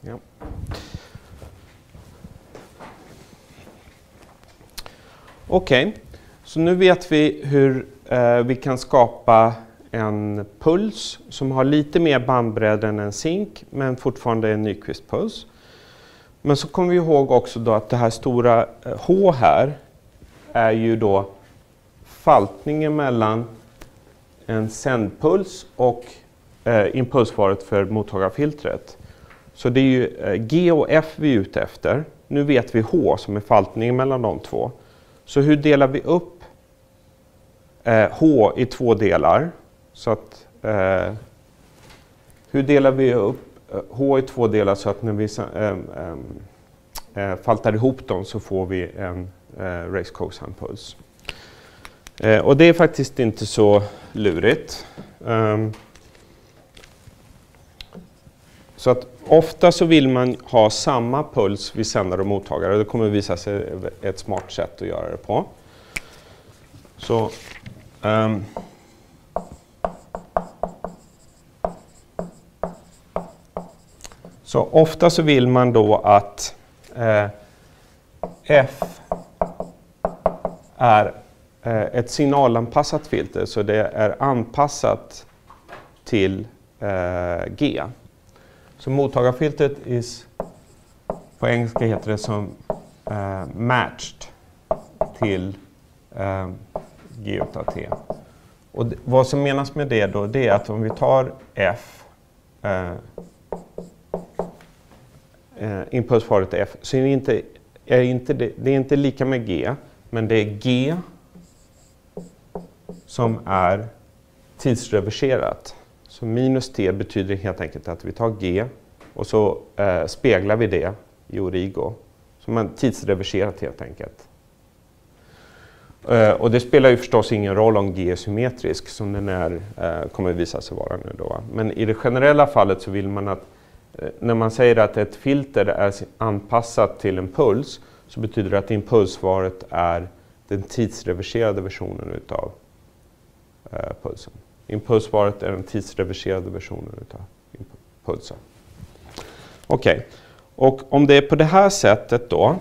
Ja. Okej, så nu vet vi hur eh, vi kan skapa en puls som har lite mer bandbredd än en zink men fortfarande en Nyquist-puls. Men så kommer vi ihåg också då att det här stora eh, H här är ju då faltningen mellan en sändpuls och eh, impulsvaret för mottagarfiltret. Så det är ju eh, G och F vi är ute efter. Nu vet vi H som är faltningen mellan de två. Så hur delar vi upp eh, H i två delar? Så att, eh, hur delar vi upp eh, H i två delar så att när vi eh, faltar ihop dem så får vi en eh, race cosine puls. Och det är faktiskt inte så lurigt. Um, så att ofta så vill man ha samma puls vid sändare och mottagare. Det kommer visa sig ett smart sätt att göra det på. Så, um, så ofta så vill man då att eh, F är eh, ett signalanpassat filter, så det är anpassat till eh, G. Så mottagarfiltret is, på engelska heter det som uh, matched till uh, G utav T. Och vad som menas med det då, det är att om vi tar F, uh, uh, impulsparet F, så är det, inte, är inte det, det är inte lika med G, men det är G som är tidsreverserat. Så minus t betyder helt enkelt att vi tar g och så eh, speglar vi det i Origo. Så man tidsreverserat helt enkelt. Eh, och det spelar ju förstås ingen roll om g är symmetrisk som den är, eh, kommer visa sig vara nu då. Men i det generella fallet så vill man att eh, när man säger att ett filter är anpassat till en puls så betyder det att impulsvaret är den tidsreverserade versionen utav eh, pulsen. Impulsvaret är den tidsreverserade versionen av impulsen. Okej, okay. och om det är på det här sättet då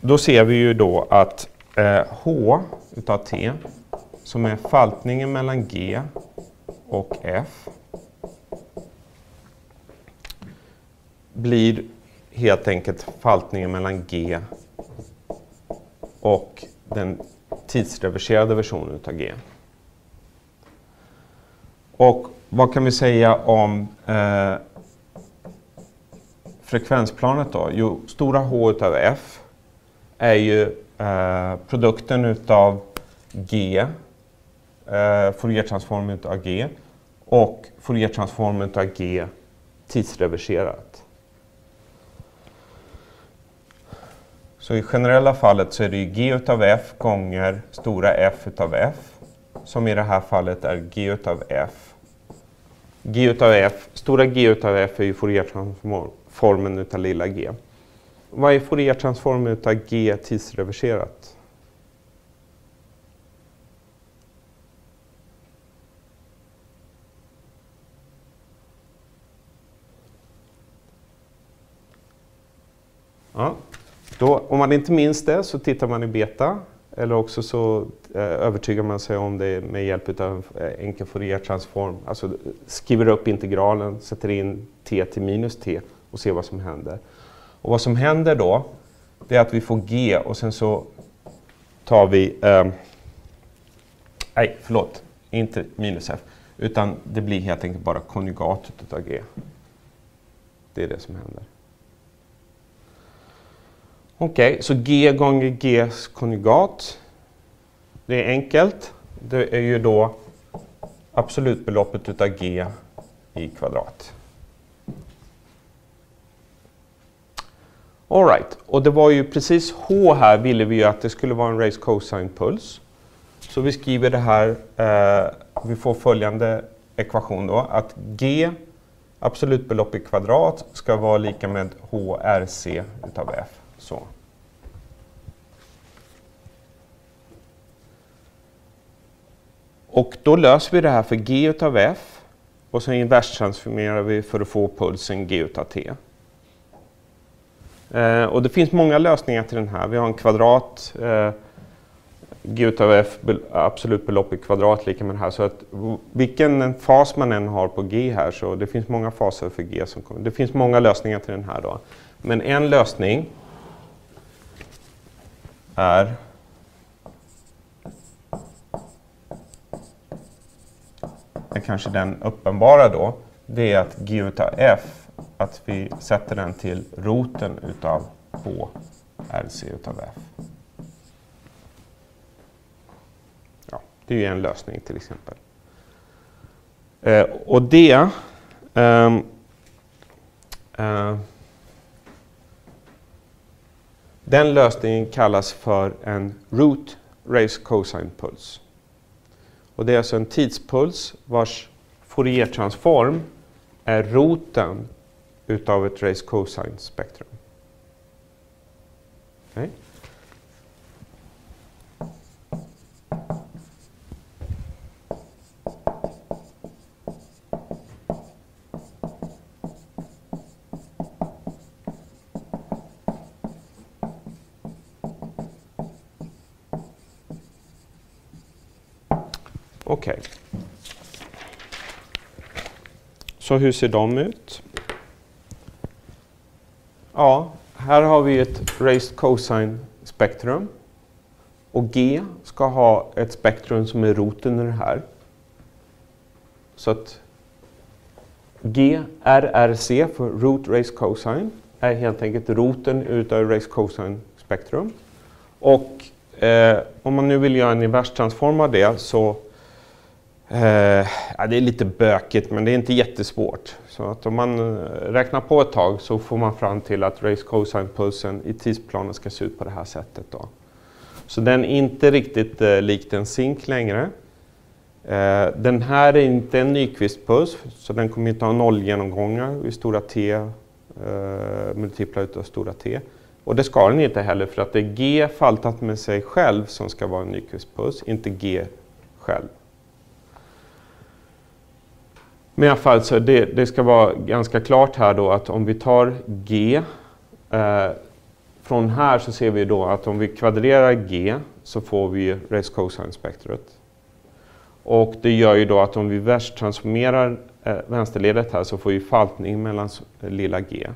Då ser vi ju då att eh, H utav T, som är faltningen mellan G och F, blir helt enkelt faltningen mellan G och den tidsreverserade versionen av G. Och vad kan vi säga om eh, frekvensplanet då? Jo, stora H utav F är ju eh, produkten utav G, eh, Fouriertransformen utav G och Fouriertransformen utav G tidsreverserat. Så i generella fallet så är det ju G utav F gånger stora F utav F som i det här fallet är G utav F. G utav F, stora G utav F är ju Fouriertransformen utav lilla g. Vad är Fouriertransformen utav G tidsreverserat? Ja, då, om man inte minns det så tittar man i beta eller också så eh, övertygar man sig om det med hjälp av eh, enkel Fourier-transform. Alltså skriver upp integralen, sätter in t till minus t och ser vad som händer. Och vad som händer då, det är att vi får g och sen så tar vi... Eh, nej, förlåt, inte minus f, utan det blir helt enkelt bara konjugatet av g. Det är det som händer. Okej, okay, så g gånger g's konjugat. Det är enkelt. Det är ju då absolutbeloppet utav g i kvadrat. Alright, och det var ju precis h här ville vi ju att det skulle vara en race cosine puls. Så vi skriver det här, eh, vi får följande ekvation då, att g absolutbelopp i kvadrat ska vara lika med HRC utav f. Så. och då löser vi det här för G utav F och så inverstransformerar vi för att få pulsen G utav T. Eh, och det finns många lösningar till den här. Vi har en kvadrat, eh, G utav F, absolut belopp i kvadrat lika med det här. Så att vilken fas man än har på G här, så det finns många faser för G. Som kommer. Det finns många lösningar till den här då. Men en lösning är är kanske den uppenbara då, det är att G utav F, att vi sätter den till roten utav H RC utav F. Ja, det är ju en lösning till exempel. Eh, och det ehm, eh, eh, den lösningen kallas för en root race cosine puls. Och det är alltså en tidspuls vars Fouriertransform är roten utav ett race cosine spektrum. Okay. Okej. Okay. Så hur ser de ut? Ja, här har vi ett raised cosine spektrum. Och G ska ha ett spektrum som är roten i det här. Så att G, för root raised cosine är helt enkelt roten utav raised cosine spektrum. Och eh, om man nu vill göra en inverstransform av det så Eh, ja, det är lite bökigt men det är inte jättesvårt. Så att om man eh, räknar på ett tag så får man fram till att race cosine-pulsen i tidsplanen ska se ut på det här sättet. Då. Så den är inte riktigt eh, lik en zink längre. Eh, den här är inte en Nyquist-puls så den kommer inte ha nollgenomgångar vid stora T eh, multipla utav stora T. Och det ska den inte heller för att det är G faltat med sig själv som ska vara en Nyquist-puls, inte G själv. Men i alla fall så det, det ska vara ganska klart här då att om vi tar G eh, från här så ser vi då att om vi kvadrerar G så får vi race cosine spektret. Och det gör ju då att om vi värsttransformerar eh, vänsterledet här så får vi faltning mellan eh, lilla g.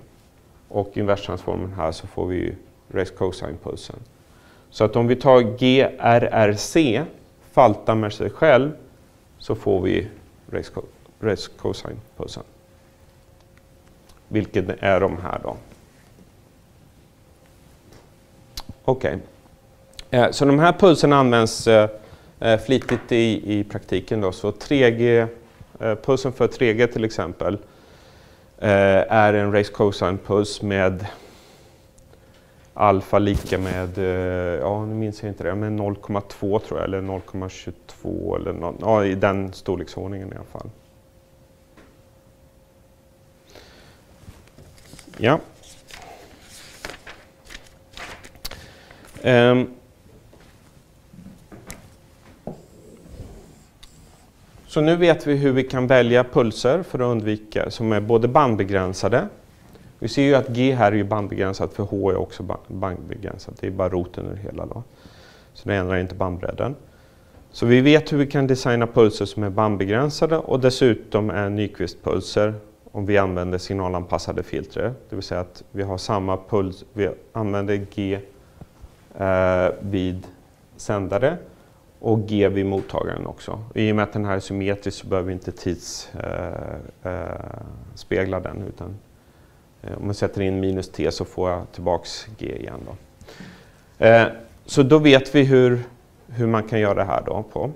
Och inverstransformen här så får vi race cosine-pulsen. Så att om vi tar GRRC, faltar med sig själv, så får vi race cosine res cosine pulsen. Vilket är de här då. Okej. Okay. Eh, så de här pulserna används eh, eh, flitigt i, i praktiken. Då. Så 3G, eh, pulsen för 3G till exempel eh, är en race cosine puls med alfa lika med, ja nu minns jag inte det, men 0,2 tror jag, eller 0,22 eller no, ja, i den storleksordningen i alla fall. Ja. Um. Så nu vet vi hur vi kan välja pulser för att undvika, som är både bandbegränsade. Vi ser ju att G här är ju bandbegränsat för H är också bandbegränsat. Det är bara roten ur hela då. Så det ändrar inte bandbredden. Så vi vet hur vi kan designa pulser som är bandbegränsade och dessutom är Nyquist-pulser om vi använder signalanpassade filter, det vill säga att vi har samma puls, vi använder G eh, vid sändare och G vid mottagaren också. I och med att den här är symmetrisk så behöver vi inte tidsspegla eh, eh, den utan eh, om man sätter in minus T så får jag tillbaks G igen. Då. Eh, så då vet vi hur, hur man kan göra det här då på.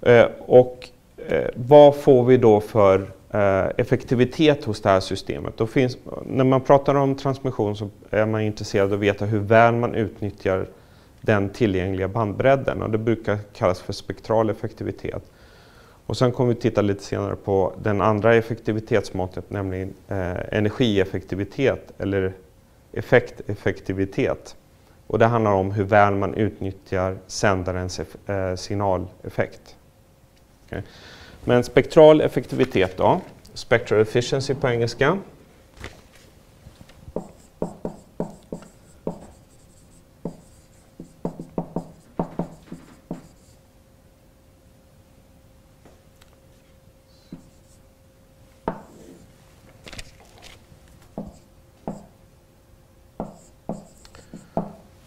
Eh, och eh, vad får vi då för Eh, effektivitet hos det här systemet. Då finns, när man pratar om transmission så är man intresserad av att veta hur väl man utnyttjar den tillgängliga bandbredden och det brukar kallas för spektral effektivitet. Och sen kommer vi titta lite senare på den andra effektivitetsmåttet, nämligen eh, energieffektivitet eller effekteffektivitet. Och det handlar om hur väl man utnyttjar sändarens eh, signaleffekt. Okay. Men spektral effektivitet då, spectral efficiency på engelska.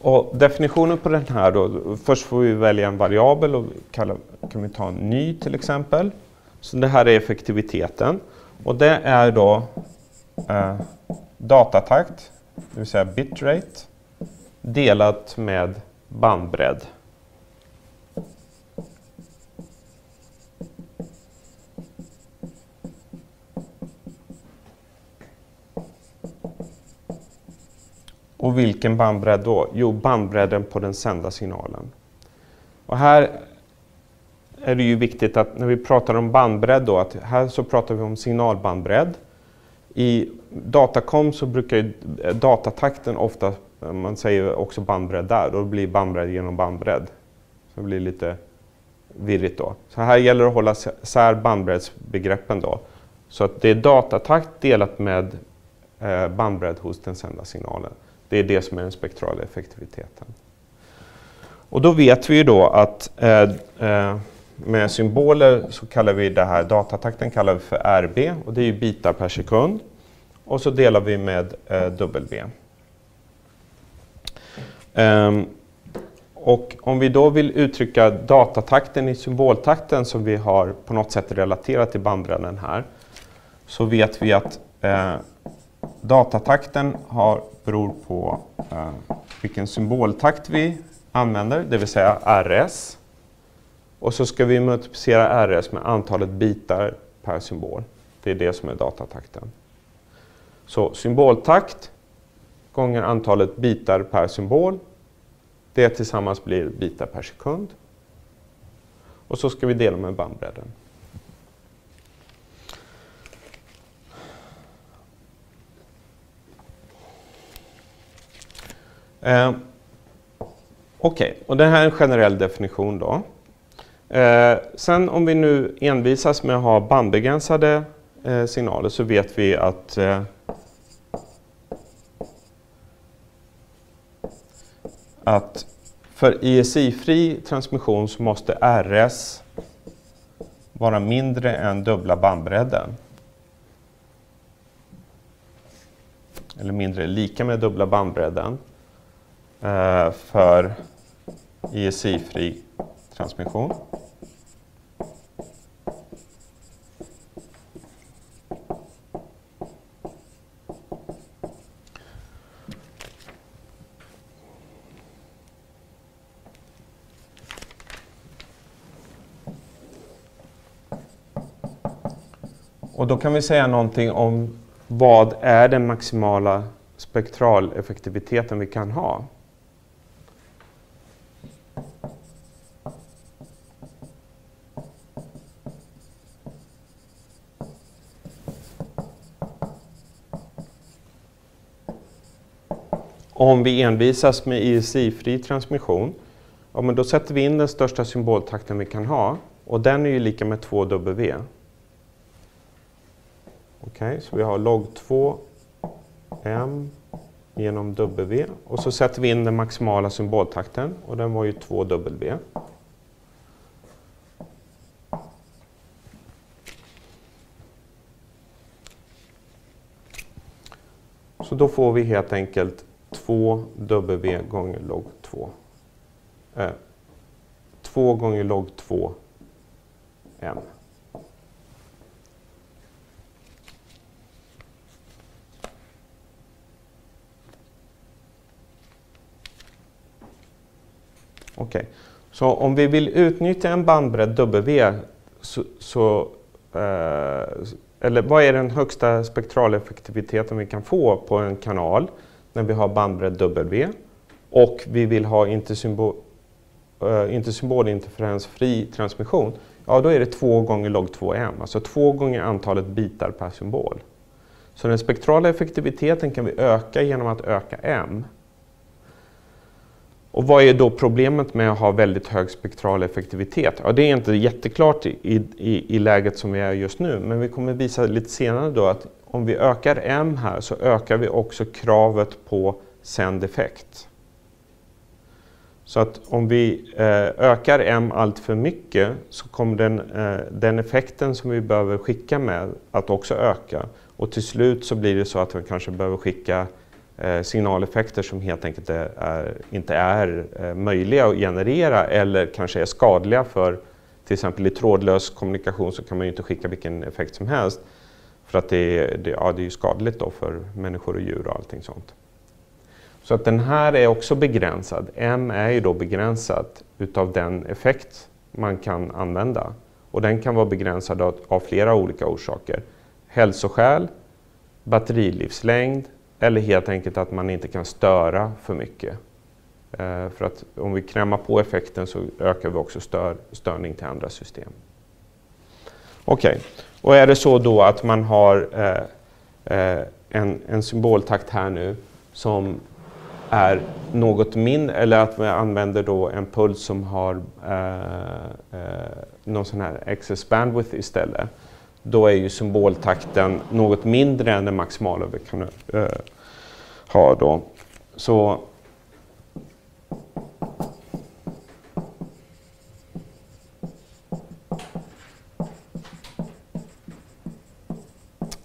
Och definitionen på den här då, först får vi välja en variabel och kalla, kan vi ta en ny till exempel. Så det här är effektiviteten och det är då eh, datatakt, det vill säga bitrate, delat med bandbredd. Och vilken bandbredd då? Jo, bandbredden på den sända signalen. Och här är det ju viktigt att när vi pratar om bandbredd då, att här så pratar vi om signalbandbredd. I Datacom så brukar ju datatakten ofta, man säger också bandbredd där, då blir bandbredd genom bandbredd. Så det blir lite virrigt då. Så här gäller det att hålla sär bandbreddsbegreppen då. Så att det är datatakt delat med eh, bandbredd hos den sända signalen. Det är det som är den spektrala effektiviteten. Och då vet vi ju då att eh, eh, med symboler så kallar vi det här datatakten kallar vi för RB och det är ju bitar per sekund. Och så delar vi med eh, W. Um, och om vi då vill uttrycka datatakten i symboltakten som vi har på något sätt relaterat till bandbredden här så vet vi att eh, datatakten har, beror på eh, vilken symboltakt vi använder, det vill säga RS. Och så ska vi multiplicera RS med antalet bitar per symbol. Det är det som är datatakten. Så symboltakt gånger antalet bitar per symbol. Det tillsammans blir bitar per sekund. Och så ska vi dela med bandbredden. Eh, Okej, okay. och det här är en generell definition då. Eh, sen om vi nu envisas med att ha bandbegränsade eh, signaler så vet vi att eh, att för ISI-fri transmission så måste RS vara mindre än dubbla bandbredden. Eller mindre, lika med dubbla bandbredden eh, för ISI-fri transmission. Och då kan vi säga någonting om vad är den maximala spektraleffektiviteten vi kan ha. Om vi envisas med ISI-fri transmission, ja, men då sätter vi in den största symboltakten vi kan ha och den är ju lika med 2W. Okej, okay, så vi har log 2 m genom W och så sätter vi in den maximala symboltakten och den var ju 2W. Så då får vi helt enkelt 2W gånger log 2. Eh, 2 gånger log 2 m. Okej, okay. så om vi vill utnyttja en bandbredd W så, så eh, eller vad är den högsta spektraleffektiviteten vi kan få på en kanal när vi har bandbredd W och vi vill ha intersymbol, eh, uh, intersymbolinterferensfri transmission, ja då är det 2 gånger log 2m, alltså 2 gånger antalet bitar per symbol. Så den spektrala effektiviteten kan vi öka genom att öka m. Och vad är då problemet med att ha väldigt hög spektral effektivitet? Ja, det är inte jätteklart i, i, i läget som vi är just nu, men vi kommer visa lite senare då att om vi ökar M här så ökar vi också kravet på sänd effekt. Så att om vi eh, ökar M allt för mycket så kommer den, eh, den effekten som vi behöver skicka med att också öka. Och till slut så blir det så att vi kanske behöver skicka eh, signaleffekter som helt enkelt är, är, inte är eh, möjliga att generera eller kanske är skadliga för till exempel i trådlös kommunikation så kan man ju inte skicka vilken effekt som helst. För att det, det, ja, det är skadligt då för människor och djur och allting sånt. Så att den här är också begränsad. M är ju då begränsat utav den effekt man kan använda. Och den kan vara begränsad av, av flera olika orsaker. Hälsoskäl, batterilivslängd eller helt enkelt att man inte kan störa för mycket. Eh, för att om vi krämar på effekten så ökar vi också stör, störning till andra system. Okej, okay och är det så då att man har eh, eh, en, en symboltakt här nu som är något mindre, eller att vi använder då en puls som har eh, eh, någon sån här excess bandwidth istället. Då är ju symboltakten något mindre än den maximala vi kan eh, ha då. Så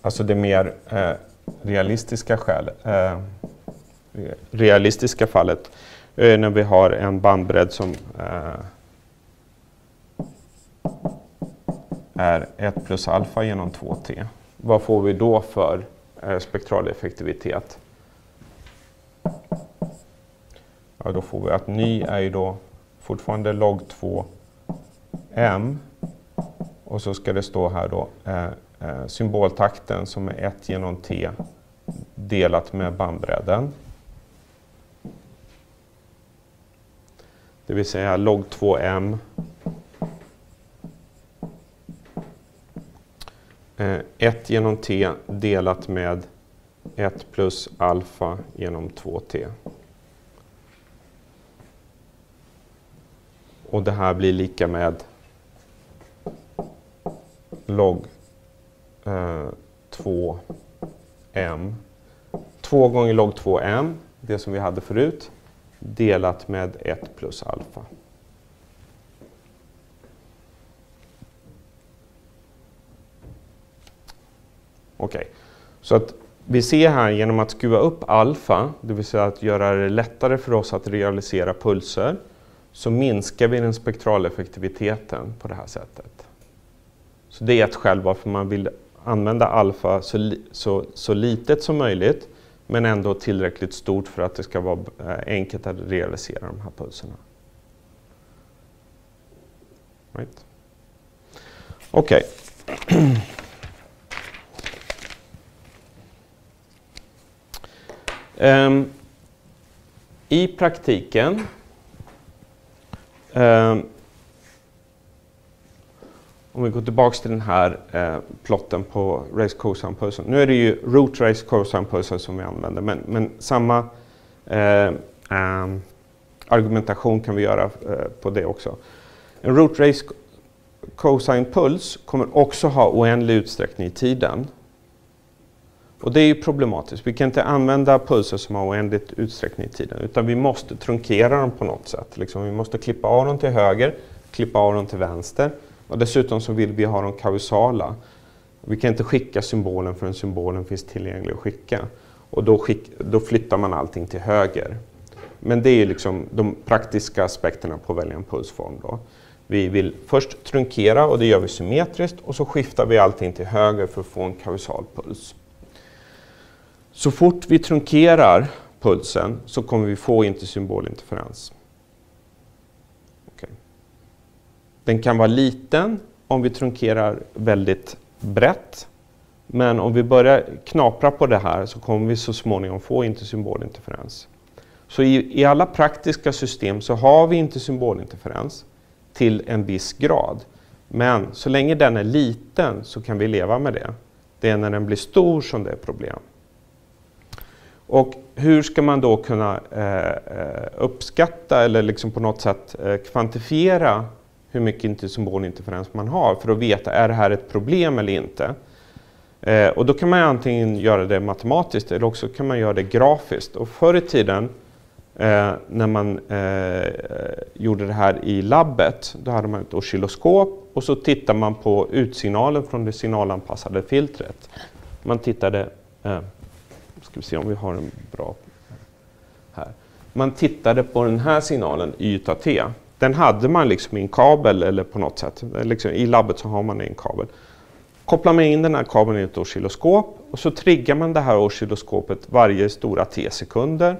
Alltså det mer eh, realistiska skäl. Eh, realistiska fallet eh, när vi har en bandbredd som eh, är 1 plus alfa genom 2t. Vad får vi då för eh, spektral effektivitet? Ja, då får vi att ny är ju då fortfarande log 2 m och så ska det stå här då eh, Eh, symboltakten som är 1 genom t delat med bandbredden. Det vill säga log 2m eh, 1 genom t delat med 1 plus alfa genom 2t. Och det här blir lika med log eh, 2m. 2 gånger log 2m, det som vi hade förut, delat med 1 plus alfa. Okej, okay. så att vi ser här genom att skruva upp alfa, det vill säga att göra det lättare för oss att realisera pulser, så minskar vi den spektraleffektiviteten på det här sättet. Så det är ett skäl varför man vill använda alfa så, så, så litet som möjligt men ändå tillräckligt stort för att det ska vara eh, enkelt att realisera de här pulserna. Right. Okej. Okay. um, ehm, I praktiken um, om vi går tillbaka till den här eh, plotten på race cosine pulsen. Nu är det ju root race cosine pulsen som vi använder, men, men samma eh, eh, argumentation kan vi göra eh, på det också. En root race cosine puls kommer också ha oändlig utsträckning i tiden. Och det är ju problematiskt. Vi kan inte använda pulser som har oändlig utsträckning i tiden, utan vi måste trunkera dem på något sätt. Liksom, vi måste klippa av dem till höger, klippa av dem till vänster och dessutom så vill vi ha de kausala. Vi kan inte skicka symbolen förrän symbolen finns tillgänglig att skicka. Och då, skick, då flyttar man allting till höger. Men det är liksom de praktiska aspekterna på att välja en pulsform. Då. Vi vill först trunkera och det gör vi symmetriskt och så skiftar vi allting till höger för att få en kausal puls. Så fort vi trunkerar pulsen så kommer vi få intersymbolinterferens. Den kan vara liten om vi trunkerar väldigt brett. Men om vi börjar knapra på det här så kommer vi så småningom få intersymbolinterferens. Så i, i alla praktiska system så har vi inte symbolinterferens till en viss grad. Men så länge den är liten så kan vi leva med det. Det är när den blir stor som det är problem. Och hur ska man då kunna eh, eh uppskatta eller liksom på något sätt eh, kvantifiera hur mycket symbolinterferens man har för att veta är det här ett problem eller inte? Eh, och då kan man antingen göra det matematiskt eller också kan man göra det grafiskt. Och förr i tiden eh, när man eh, gjorde det här i labbet, då hade man ett oscilloskop och så tittar man på utsignalen från det signalanpassade filtret. Man tittade, eh, ska vi se om vi har en bra här. Man tittade på den här signalen yta t. Den hade man liksom i en kabel eller på något sätt. Liksom, I labbet så har man en kabel kopplar man in den här kabeln i ett oscilloskop och så triggar man det här oscilloskopet varje stora t-sekunder.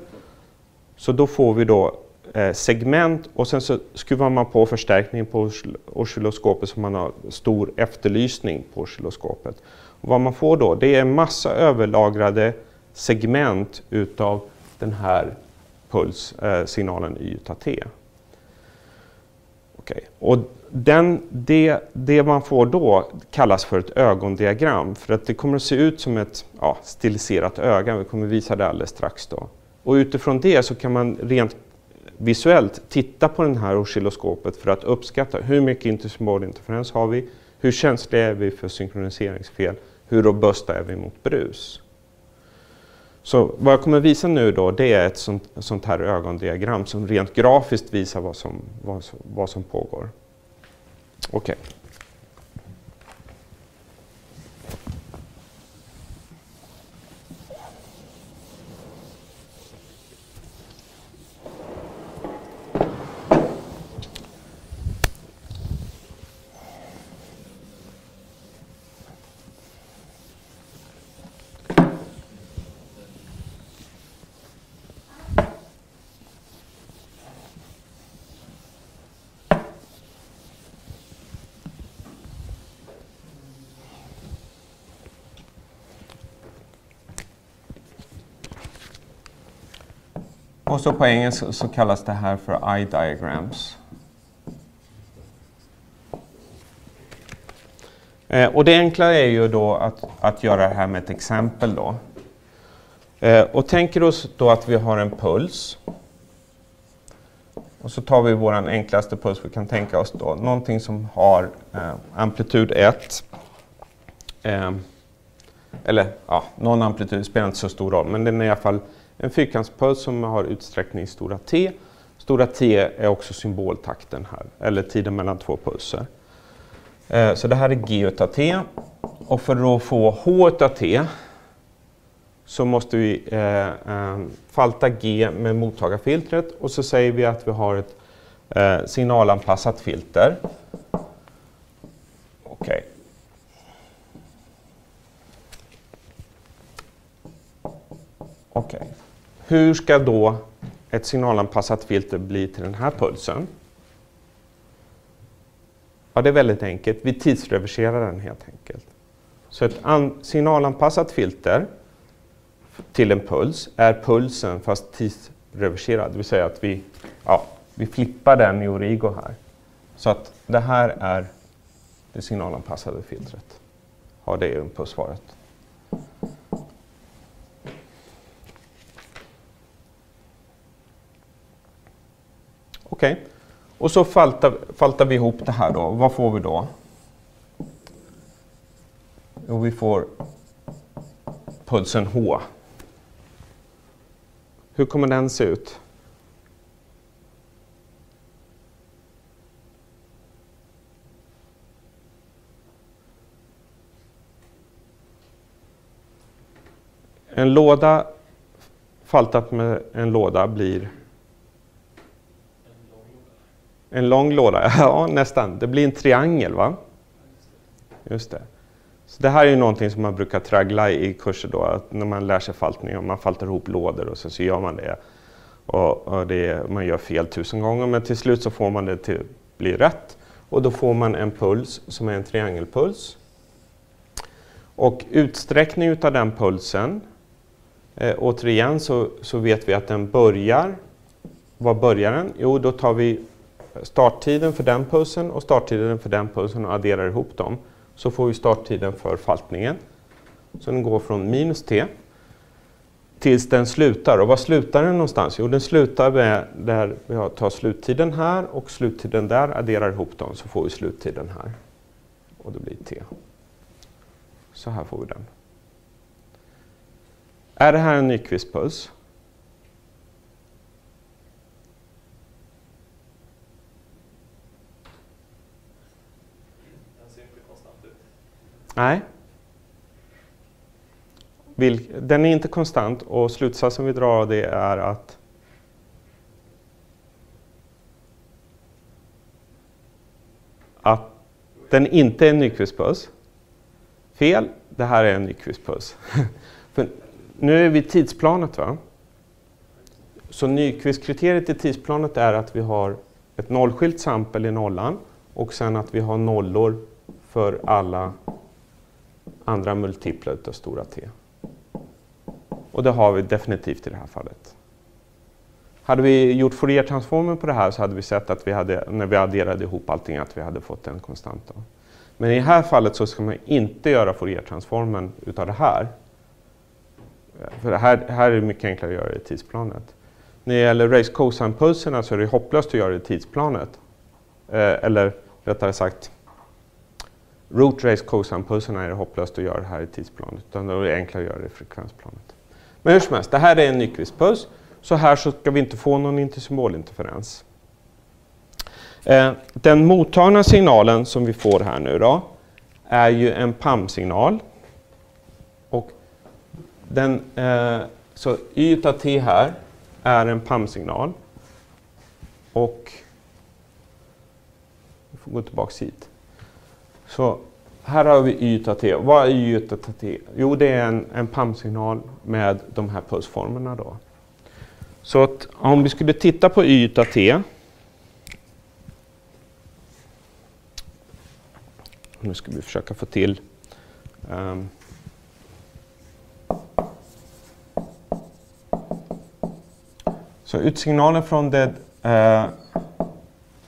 Så då får vi då eh, segment och sen så skruvar man på förstärkningen på oscilloskopet så man har stor efterlysning på oscilloskopet. Och vad man får då det är en massa överlagrade segment utav den här pulssignalen eh, yta t. Okay. Och den, det, det man får då kallas för ett ögondiagram för att det kommer att se ut som ett ja, stiliserat öga. Vi kommer visa det alldeles strax. Då. Och utifrån det så kan man rent visuellt titta på det här oscilloskopet för att uppskatta hur mycket intersymbol interferens har vi, hur känsliga är vi för synkroniseringsfel, hur robusta är vi mot brus. Så vad jag kommer visa nu då, det är ett sånt, sånt här ögondiagram som rent grafiskt visar vad som, vad, vad som pågår. Okej. Okay. Och så på engelska så kallas det här för eye diagrams. Eh, och det enkla är ju då att, att göra det här med ett exempel då. Eh, och tänker oss då att vi har en puls. Och så tar vi vår enklaste puls vi kan tänka oss då. Någonting som har eh, amplitud 1. Eh, eller ja, någon amplitud spelar inte så stor roll, men den är i alla fall en fyrkantspuls som har utsträckning stora T. Stora T är också symboltakten här, eller tiden mellan två pulser. Eh, så det här är G utav T. Och för att få H utav T så måste vi eh, eh falta G med mottagarfiltret och så säger vi att vi har ett eh, signalanpassat filter. Okej. Okay. Okej. Okay. Hur ska då ett signalanpassat filter bli till den här pulsen? Ja, det är väldigt enkelt. Vi tidsreverserar den helt enkelt. Så ett signalanpassat filter till en puls är pulsen fast tidsreverserad. Det vill säga att vi, ja, vi flippar den i Origo här. Så att det här är det signalanpassade filtret. Har det impulssvaret. Okej. Okay. Och så faltar, faltar vi ihop det här då. Vad får vi då? Jo, vi får pulsen H. Hur kommer den se ut? En låda faltat med en låda blir en lång låda, ja nästan. Det blir en triangel va? Just det. Så det här är ju någonting som man brukar traggla i kurser då, att när man lär sig faltning man faltar ihop lådor och så, så gör man det. Och, och det, man gör fel tusen gånger men till slut så får man det till att bli rätt. Och då får man en puls som är en triangelpuls. Och utsträckning utav den pulsen, eh, återigen så, så vet vi att den börjar, var börjar den? Jo, då tar vi starttiden för den pulsen och starttiden för den pulsen och adderar ihop dem så får vi starttiden för faltningen. Så den går från minus t tills den slutar. Och var slutar den någonstans? Jo, den slutar med där vi tar sluttiden här och sluttiden där, adderar ihop dem så får vi sluttiden här. Och det blir t. Så här får vi den. Är det här en Nyquistpuls? Nej. Den är inte konstant och slutsatsen vi drar av det är att att den inte är en Nyquistpuls. Fel, det här är en Nyquistpuls. För nu är vi i tidsplanet. va? Så Nyquistkriteriet i tidsplanet är att vi har ett nollskilt sampel i nollan och sen att vi har nollor för alla andra multiplar av stora T. Och det har vi definitivt i det här fallet. Hade vi gjort Fourier-transformen på det här så hade vi sett att vi hade, när vi adderade ihop allting, att vi hade fått en konstant. Då. Men i det här fallet så ska man inte göra Fourier-transformen utav det här. För det här, här är det mycket enklare att göra det i tidsplanet. När det gäller race cosine-pulserna så är det hopplöst att göra det i tidsplanet. Eh, eller rättare sagt, root race cosine-pulserna är det hopplöst att göra det här i tidsplanet. Utan det är enklare att göra det i frekvensplanet. Men hur som helst, det här är en Nyquist-puls. Så här så ska vi inte få någon intersymbolinterferens. Eh, den mottagna signalen som vi får här nu då är ju en PAM-signal. Och den, eh, så y t här är en PAM-signal. Och vi får gå tillbaka hit. Så här har vi y utav t. Vad är y utav t? Jo, det är en, en PAM-signal med de här pulsformerna. Då. Så att om vi skulle titta på y utav t. Nu ska vi försöka få till um, Så utsignalen från det uh,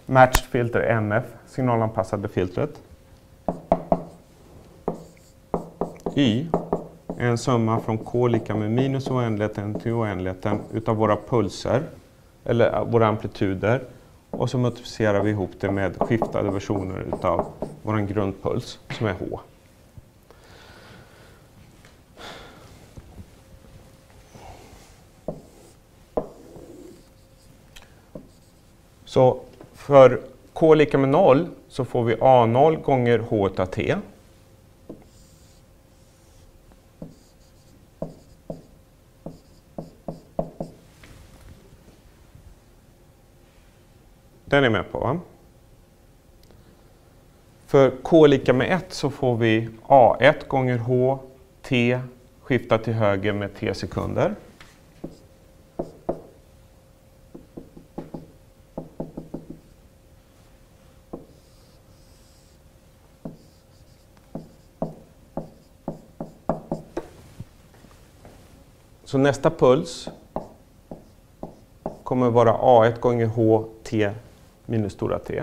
matched filter MF, signalanpassade filtret, y är en summa från k lika med minus oändligheten till oändligheten utav våra pulser, eller äh, våra amplituder. Och så multiplicerar vi ihop det med skiftade versioner utav vår grundpuls som är h. Så för k lika med 0 så får vi A0 gånger h utav t. Den är med på va? För k är lika med 1 så får vi A1 gånger H T skiftar till höger med T sekunder. Så nästa puls kommer vara A1 gånger H T minus stora T.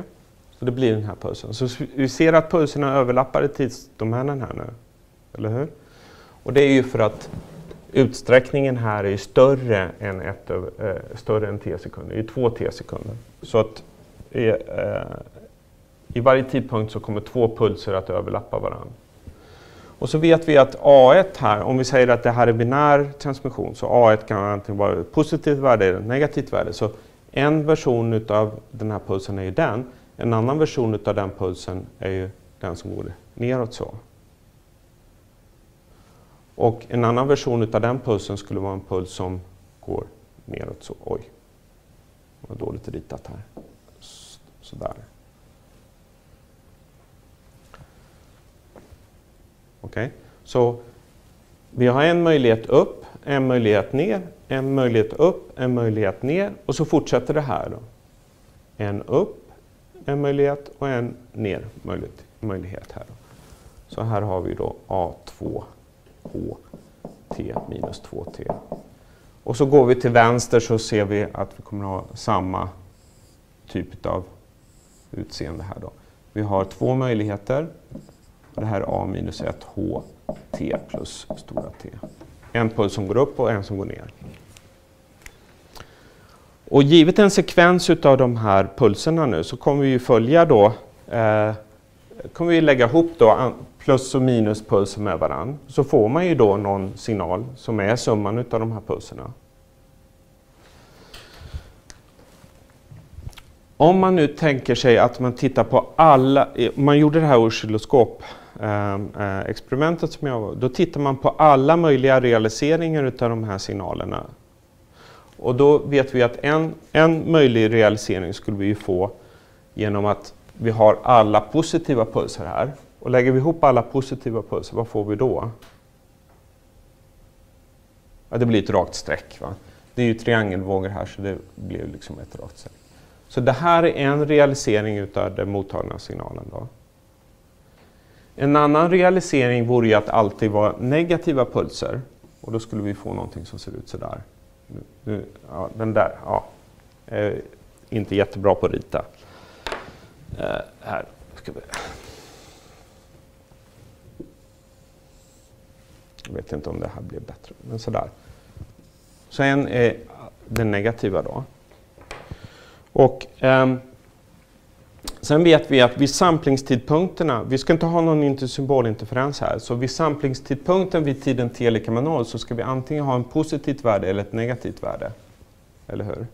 Så det blir den här pulsen. Så vi ser att pulserna överlappar i tidsdomänen här nu. Eller hur? Och det är ju för att utsträckningen här är större än, ett, eh, större än t sekunder, det är två t-sekunder. Så att i, eh, i varje tidpunkt så kommer två pulser att överlappa varandra. Och så vet vi att A1 här, om vi säger att det här är binär transmission, så A1 kan antingen vara ett positivt värde eller ett negativt värde. Så en version av den här pulsen är ju den. En annan version av den pulsen är ju den som går neråt så. Och en annan version av den pulsen skulle vara en puls som går neråt så. Oj, det var dåligt ritat här. Sådär. Okej, okay. så vi har en möjlighet upp, en möjlighet ner, en möjlighet upp, en möjlighet ner och så fortsätter det här. Då. En upp, en möjlighet och en ner möjlighet. här. Då. Så här har vi då A2HT minus 2T. Och så går vi till vänster så ser vi att vi kommer ha samma typ av utseende här. Då. Vi har två möjligheter. Det här är A minus 1 H T plus stora T en puls som går upp och en som går ner. Och givet en sekvens av de här pulserna nu så kommer vi följa då, eh, kommer vi lägga ihop då plus och minuspulser med varandra. Så får man ju då någon signal som är summan av de här pulserna. Om man nu tänker sig att man tittar på alla, eh, man gjorde det här oscilloskop Ehm, eh, experimentet som jag då tittar man på alla möjliga realiseringar av de här signalerna. Och då vet vi att en, en möjlig realisering skulle vi få genom att vi har alla positiva pulser här. Och lägger vi ihop alla positiva pulser, vad får vi då? Ja, det blir ett rakt streck. Va? Det är ju triangelvågor här så det blir liksom ett rakt streck. Så det här är en realisering av den mottagna signalen. Då. En annan realisering vore ju att alltid vara negativa pulser och då skulle vi få någonting som ser ut sådär. Nu, ja, den där, ja, är inte jättebra på att rita. Uh, här ska vi. Jag vet inte om det här blir bättre, men sådär. Så en är den negativa då. Och, eh, sen vet vi att vid samplingstidpunkterna, vi ska inte ha någon symbolinterferens här, så vid samplingstidpunkten vid tiden t lika med 0 så ska vi antingen ha ett positivt värde eller ett negativt värde. Eller hur?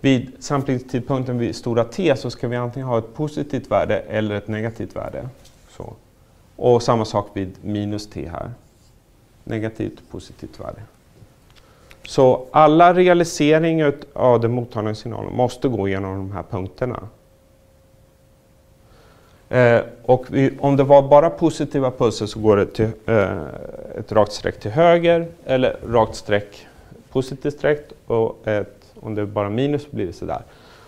Vid samplingstidpunkten vid stora T så ska vi antingen ha ett positivt värde eller ett negativt värde. Så. Och samma sak vid minus T här. Negativt och positivt värde. Så alla realiseringar av den mottagna signalen måste gå genom de här punkterna. Eh, och vi, om det var bara positiva pulser så går det till, eh, ett rakt streck till höger eller rakt streck, positivt streck och ett, om det är bara minus blir det sådär.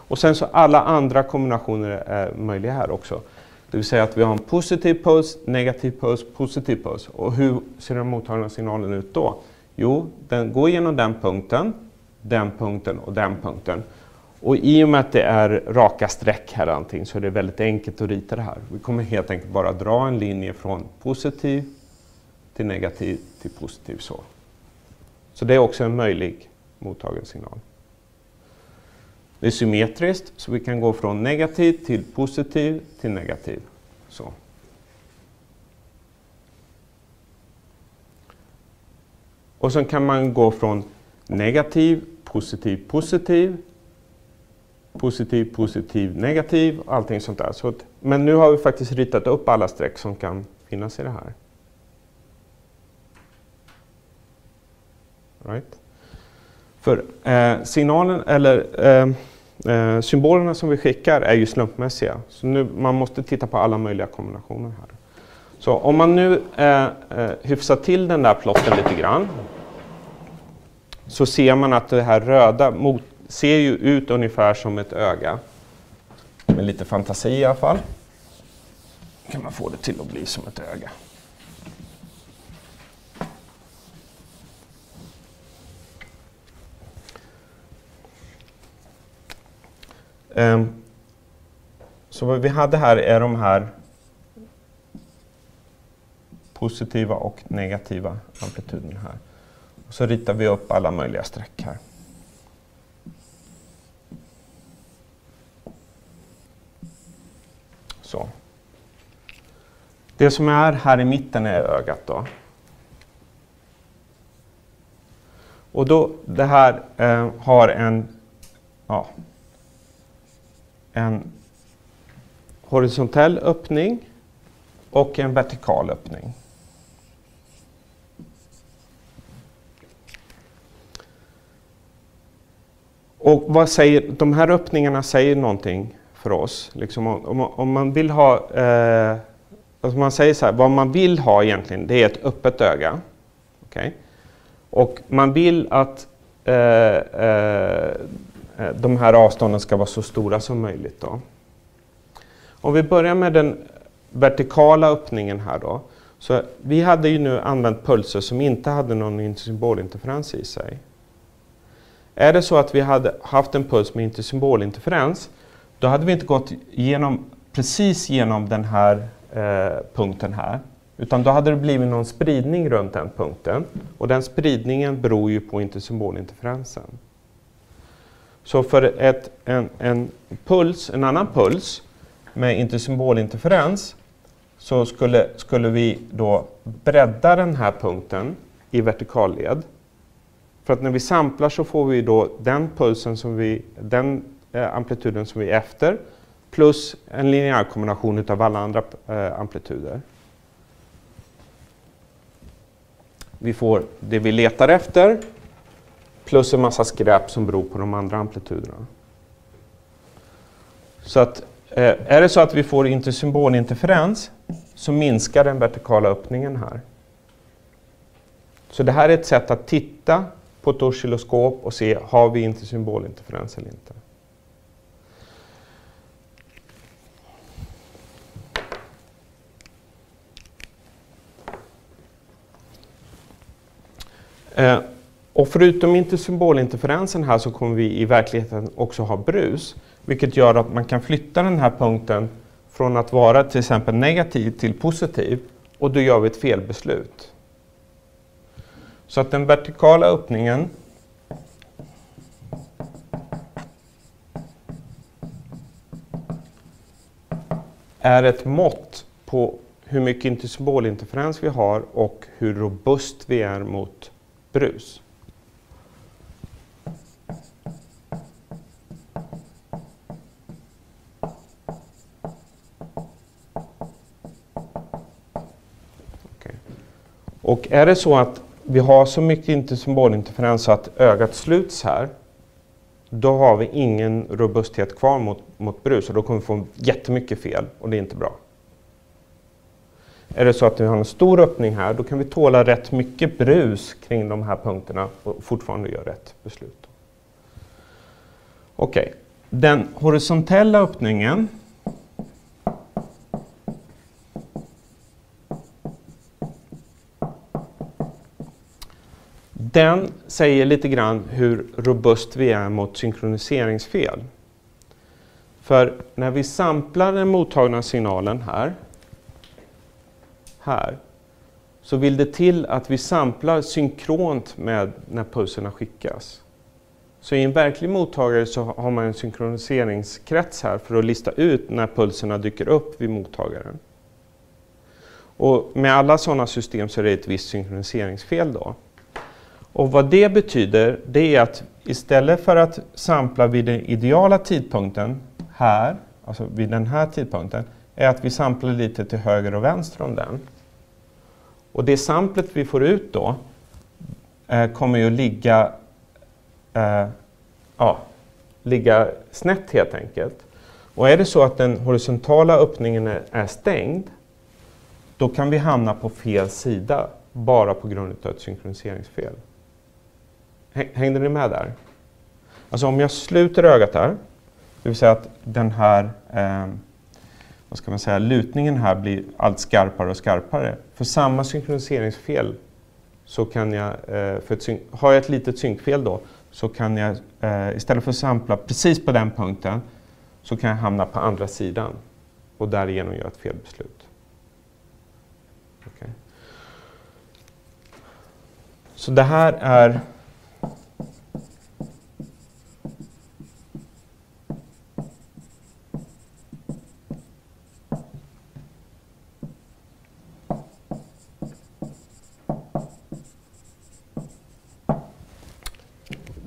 Och sen så alla andra kombinationer är möjliga här också. Det vill säga att vi har en positiv puls, negativ puls, positiv puls. Och hur ser den mottagna signalen ut då? Jo, den går genom den punkten, den punkten och den punkten. Och i och med att det är raka streck här allting så är det väldigt enkelt att rita det här. Vi kommer helt enkelt bara dra en linje från positiv till negativ till positiv så. Så det är också en möjlig mottagen signal. Det är symmetriskt så vi kan gå från negativ till positiv till negativ. Så. Och sen kan man gå från negativ, positiv, positiv, positiv, positiv, negativ, allting sånt där. Så att, men nu har vi faktiskt ritat upp alla streck som kan finnas i det här. Right? För eh, signalen, eller eh, eh, symbolerna som vi skickar är ju slumpmässiga. Så nu, man måste titta på alla möjliga kombinationer här. Så om man nu eh, eh, hyfsar till den där plotten lite grann så ser man att det här röda mot, ser ju ut ungefär som ett öga. Med lite fantasi i alla fall kan man få det till att bli som ett öga. Um, så vad vi hade här är de här positiva och negativa amplituderna här. Och så ritar vi upp alla möjliga streck här. Så. Det som är här i mitten är ögat då. Och då, det här eh, har en, ja, en horisontell öppning och en vertikal öppning. Och vad säger, de här öppningarna säger någonting för oss. Liksom om, om, man vill ha, eh, alltså man säger så här, vad man vill ha egentligen, det är ett öppet öga. Okay? Och man vill att eh, eh, de här avstånden ska vara så stora som möjligt. Då. Om vi börjar med den vertikala öppningen här då. Så vi hade ju nu använt pulser som inte hade någon symbolinterferens i sig. Är det så att vi hade haft en puls med intersymbolinterferens då hade vi inte gått genom, precis genom den här eh, punkten här. Utan då hade det blivit någon spridning runt den punkten. Och den spridningen beror ju på intersymbolinterferensen. Så för ett, en, en puls, en annan puls med intersymbolinterferens så skulle, skulle vi då bredda den här punkten i vertikalled. För att när vi samplar så får vi då den pulsen som vi, den eh, amplituden som vi är efter plus en linjär kombination av alla andra eh, amplituder. Vi får det vi letar efter plus en massa skräp som beror på de andra amplituderna. Så att eh, är det så att vi får intersymbolinterferens så minskar den vertikala öppningen här. Så det här är ett sätt att titta på ett oscilloskop och se har vi intersymbolinterferens eller inte. Eh, och förutom intersymbolinterferensen här så kommer vi i verkligheten också ha brus, vilket gör att man kan flytta den här punkten från att vara till exempel negativ till positiv och då gör vi ett felbeslut. Så att den vertikala öppningen är ett mått på hur mycket intersymbolinterferens vi har och hur robust vi är mot brus. Okay. Och är det så att vi har så mycket symbolinterferens att ögat sluts här, då har vi ingen robusthet kvar mot, mot brus och då kommer vi få jättemycket fel och det är inte bra. Är det så att vi har en stor öppning här, då kan vi tåla rätt mycket brus kring de här punkterna och fortfarande göra rätt beslut. Okej, okay. den horisontella öppningen Den säger lite grann hur robust vi är mot synkroniseringsfel. För när vi samplar den mottagna signalen här här, så vill det till att vi samplar synkront med när pulserna skickas. Så i en verklig mottagare så har man en synkroniseringskrets här för att lista ut när pulserna dyker upp vid mottagaren. Och med alla sådana system så är det ett visst synkroniseringsfel då. Och vad det betyder, det är att istället för att sampla vid den ideala tidpunkten här, alltså vid den här tidpunkten, är att vi samplar lite till höger och vänster om den. Och det samplet vi får ut då eh, kommer ju att ligga, eh, ja, ligga snett helt enkelt. Och är det så att den horisontala öppningen är, är stängd, då kan vi hamna på fel sida bara på grund av ett synkroniseringsfel. Hängde ni med där? Alltså om jag sluter ögat här, det vill säga att den här eh, vad ska man säga, lutningen här blir allt skarpare och skarpare. För samma synkroniseringsfel så kan jag, eh, för ett har jag ett litet synkfel då, så kan jag eh, istället för att sampla precis på den punkten så kan jag hamna på andra sidan och därigenom göra ett felbeslut. Okay. Så det här är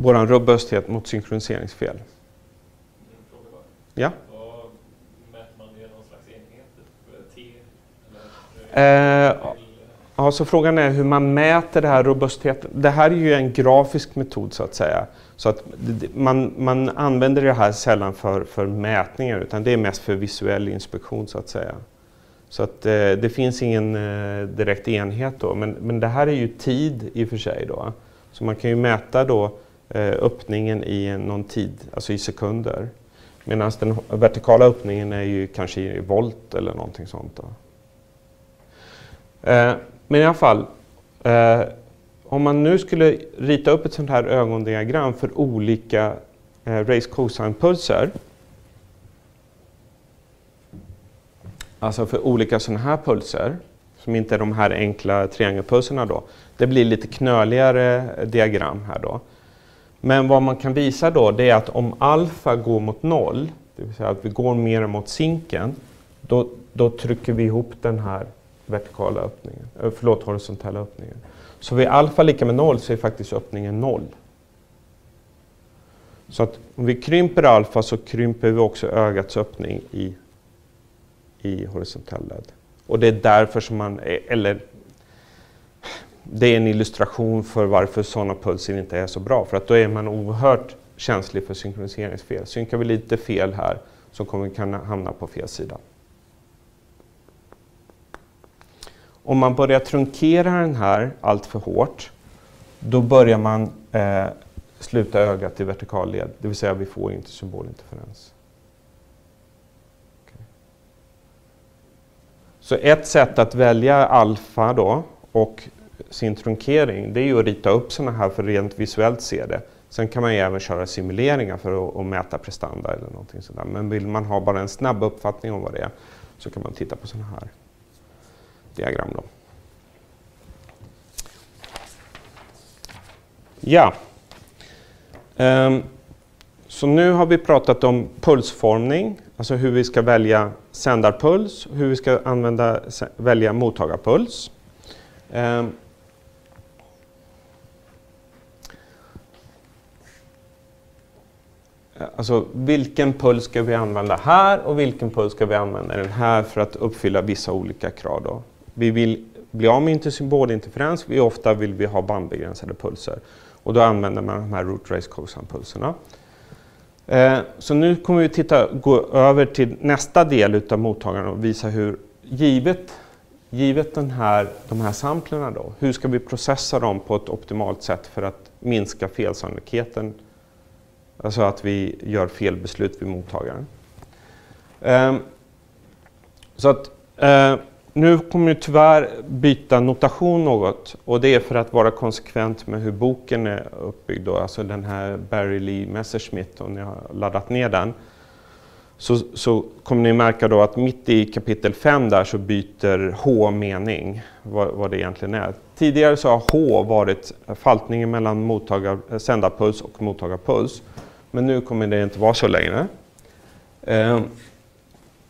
vår robusthet mot synkroniseringsfel. Ja? Eh, ja, så frågan är hur man mäter det här robustheten. Det här är ju en grafisk metod så att säga. Så att man, man använder det här sällan för, för mätningar utan det är mest för visuell inspektion så att säga. Så att eh, det finns ingen eh, direkt enhet då. Men, men det här är ju tid i och för sig då. Så man kan ju mäta då Eh, Eh, öppningen i någon tid, alltså i sekunder. Medan den vertikala öppningen är ju kanske i volt eller någonting sånt. Då. Eh, men i alla fall, eh, om man nu skulle rita upp ett sånt här ögondiagram för olika eh, race cosine-pulser, alltså för olika sådana här pulser, som inte är de här enkla triangelpulserna då. Det blir lite knöligare diagram här då. Men vad man kan visa då det är att om alfa går mot noll, det vill säga att vi går mer mot zinken, då, då trycker vi ihop den här vertikala öppningen, eh, förlåt, horisontella öppningen. Så vid alfa lika med noll så är faktiskt öppningen noll. Så att om vi krymper alfa så krymper vi också ögats öppning i, i horisontell led. Och det är därför som man, eh, eller det är en illustration för varför sådana pulser inte är så bra. För att då är man oerhört känslig för synkroniseringsfel. Synkar vi lite fel här så kommer vi kunna hamna på fel sida. Om man börjar trunkera den här allt för hårt, då börjar man eh, sluta ögat i vertikal led, det vill säga vi får inte symbolinterferens. Okay. Så ett sätt att välja alfa då och sin trunkering, det är ju att rita upp sådana här för att rent visuellt se det. Sen kan man ju även köra simuleringar för att, att mäta prestanda eller någonting sådär. Men vill man ha bara en snabb uppfattning om vad det är så kan man titta på sådana här diagram. Då. Ja. Um, så nu har vi pratat om pulsformning, alltså hur vi ska välja sändarpuls, hur vi ska använda, välja mottagarpuls. Um, Alltså vilken puls ska vi använda här och vilken puls ska vi använda den här för att uppfylla vissa olika krav. Då. Vi vill bli av med symbolinterferens, vi ofta vill vi ha bandbegränsade pulser. Och då använder man de här root race cosine-pulserna. Eh, så nu kommer vi titta, gå över till nästa del av mottagaren och visa hur, givet, givet den här, de här samplerna, då, hur ska vi processa dem på ett optimalt sätt för att minska felsannolikheten Alltså att vi gör fel beslut vid mottagaren. Eh, så att, eh, nu kommer vi tyvärr byta notation något och det är för att vara konsekvent med hur boken är uppbyggd. Då. Alltså den här Barry Lee Messerschmitt, om ni har laddat ner den. Så, så kommer ni märka då att mitt i kapitel 5 där så byter H mening, vad, vad det egentligen är. Tidigare så har H varit faltningen mellan sändarpuls och mottagarpuls. Men nu kommer det inte vara så längre. Eh,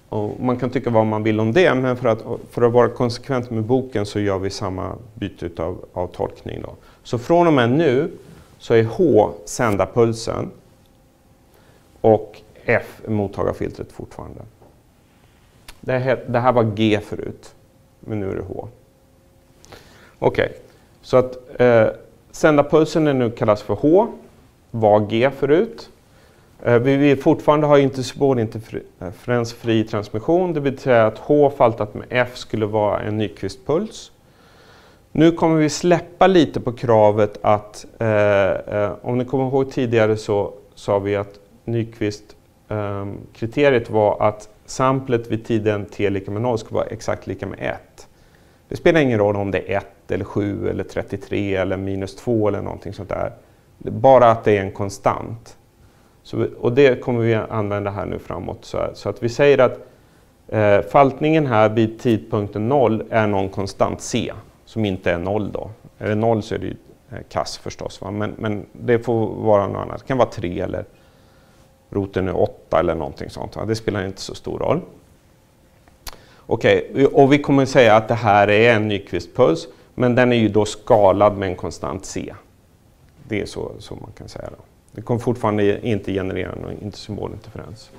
och man kan tycka vad man vill om det, men för att, för att vara konsekvent med boken så gör vi samma byte av, av tolkning. Då. Så från och med nu så är H sändarpulsen och F mottagarfiltret fortfarande. Det här, det här var G förut, men nu är det H. Okej, okay. så att eh, sändarpulsen är nu kallas för H, var G förut. Eh, vi vill fortfarande ha interferensfri eh, transmission, det vill säga att H faltat med F skulle vara en Nyquist-puls. Nu kommer vi släppa lite på kravet att, eh, eh, om ni kommer ihåg tidigare så sa vi att Nyquist-kriteriet eh, var att samplet vid tiden t lika med 0 ska vara exakt lika med 1. Det spelar ingen roll om det är 1 eller 7 eller 33 eller minus 2 eller någonting sånt där. Bara att det är en konstant. Så, och det kommer vi använda här nu framåt. Så, så att vi säger att eh, faltningen här vid tidpunkten 0 är någon konstant C som inte är 0 då. Är det 0 så är det ju eh, kass förstås, va? Men, men det får vara något annat. Det kan vara 3 eller roten är 8 eller någonting sånt. Va? Det spelar inte så stor roll. Okej, okay. och vi kommer säga att det här är en Nyquist-puls, men den är ju då skalad med en konstant C. Det är så, så man kan säga. Då. Det kommer fortfarande inte generera någon symbolinterferens.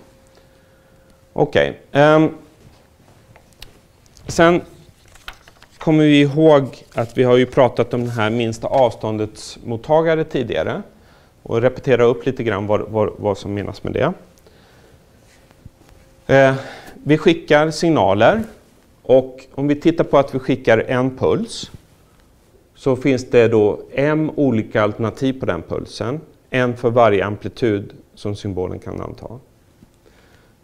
Okej. Okay. Um, sen kommer vi ihåg att vi har ju pratat om det här minsta avståndets mottagare tidigare och repetera upp lite grann vad, vad, vad som menas med det. Eh, vi skickar signaler och om vi tittar på att vi skickar en puls så finns det då M olika alternativ på den pulsen en för varje amplitud som symbolen kan anta.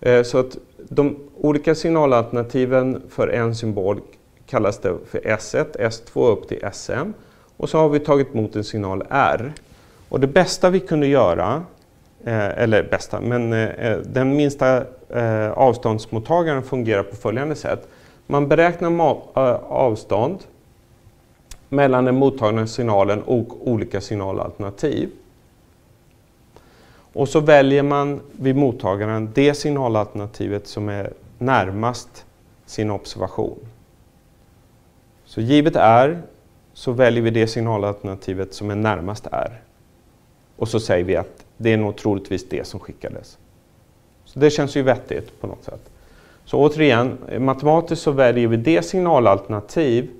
Eh, så att de olika signalalternativen för en symbol kallas det för S1, S2 upp till SM. Och så har vi tagit emot en signal R. Och det bästa vi kunde göra, eh, eller bästa, men eh, den minsta avståndsmottagaren fungerar på följande sätt. Man beräknar avstånd mellan den mottagna signalen och olika signalalternativ. Och så väljer man vid mottagaren det signalalternativet som är närmast sin observation. Så givet R så väljer vi det signalalternativet som är närmast R. Och så säger vi att det är nog troligtvis det som skickades. Så det känns ju vettigt på något sätt. Så återigen, matematiskt så väljer vi det signalalternativ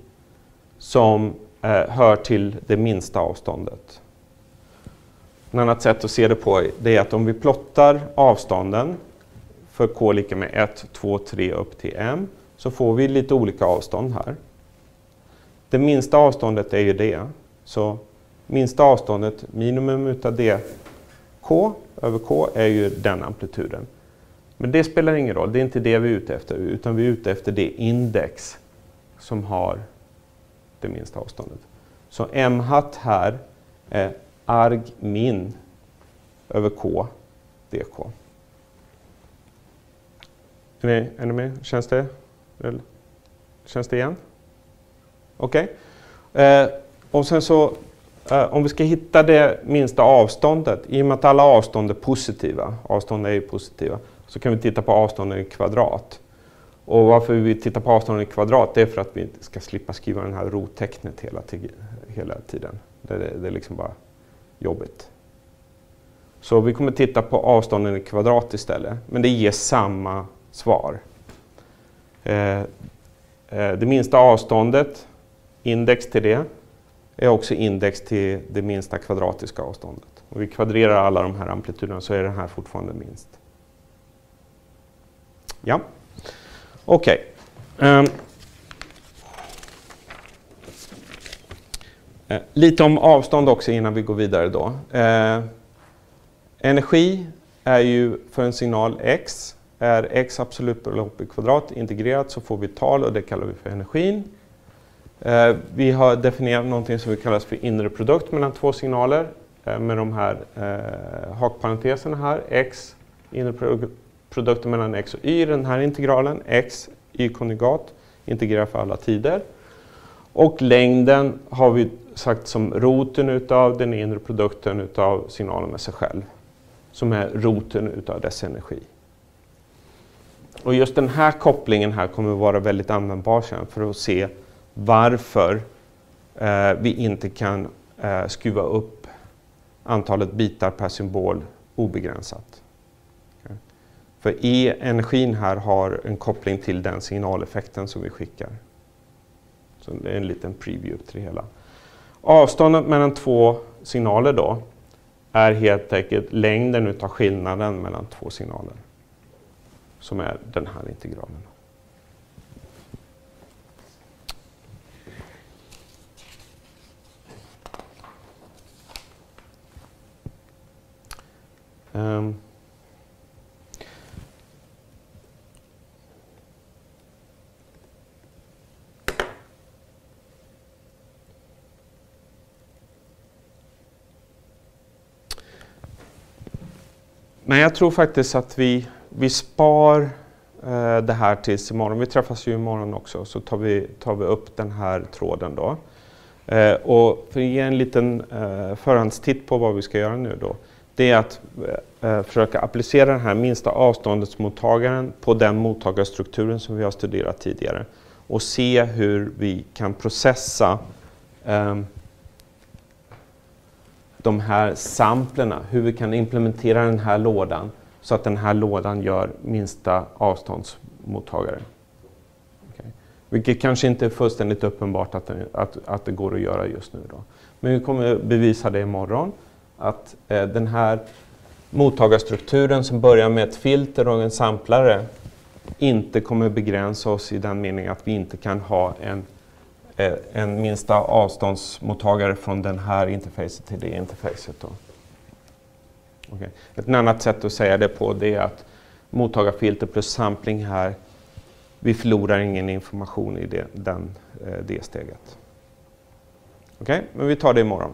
som eh, hör till det minsta avståndet. Ett annat sätt att se det på det är att om vi plottar avstånden för k lika med 1, 2, 3 upp till m så får vi lite olika avstånd här. Det minsta avståndet är ju det. Så minsta avståndet, minimum utav det, k över k, är ju den amplituden. Men det spelar ingen roll, det är inte det vi är ute efter, utan vi är ute efter det index som har det minsta avståndet. Så m hat här är arg min över k dk. Är ni, är ni med? Känns det? Känns det igen? Okej. Okay. Eh, och sen så, eh, om vi ska hitta det minsta avståndet, i och med att alla avstånd är positiva, avstånd är ju positiva, så kan vi titta på avstånden i kvadrat. Och varför vi tittar på avstånden i kvadrat, det är för att vi ska slippa skriva det här rottecknet hela, hela tiden. Det, det, det är liksom bara jobbigt. Så vi kommer titta på avstånden i kvadrat istället, men det ger samma svar. Eh, eh, det minsta avståndet, index till det, är också index till det minsta kvadratiska avståndet. Om vi kvadrerar alla de här amplituderna så är den här fortfarande minst. Ja, okej. Okay. Um. Lite om avstånd också innan vi går vidare då. Eh, energi är ju för en signal x är x absolut belopp i kvadrat integrerat så får vi tal och det kallar vi för energin. Eh, vi har definierat någonting som vi kallar för inre produkt mellan två signaler eh, med de här eh, hakparenteserna här. x, inre produkten mellan x och y, den här integralen, x, y konjugat, integrerar för alla tider. Och längden har vi sagt som roten utav den inre produkten utav signalen med sig själv, som är roten utav dess energi. Och just den här kopplingen här kommer att vara väldigt användbar sen för att se varför eh, vi inte kan eh, skruva upp antalet bitar per symbol obegränsat. För E, energin här, har en koppling till den signaleffekten som vi skickar. Så det är en liten preview till det hela. Avståndet mellan två signaler då är helt enkelt längden utav skillnaden mellan två signaler som är den här integralen. Um. Men jag tror faktiskt att vi vi spar eh, det här tills imorgon. Vi träffas ju imorgon också, så tar vi, tar vi upp den här tråden då. Eh, och för att ge en liten eh, förhandstitt på vad vi ska göra nu då, det är att eh, eh försöka applicera den här minsta avståndsmottagaren på den mottagarstrukturen som vi har studerat tidigare och se hur vi kan processa eh, de här samplerna, hur vi kan implementera den här lådan så att den här lådan gör minsta avståndsmottagare. Okay. Vilket kanske inte är fullständigt uppenbart att, det, att, att det går att göra just nu. Då. Men vi kommer bevisa det imorgon, att eh, den här mottagarstrukturen som börjar med ett filter och en samplare inte kommer begränsa oss i den meningen att vi inte kan ha en, Eh, en minsta avståndsmottagare från den här interfacet till det interfacet. Då. Okay. Ett annat sätt att säga det på det är att mottagarfilter plus sampling här, vi förlorar ingen information i det, den, eh, det steget. Okej, okay? men vi tar det imorgon.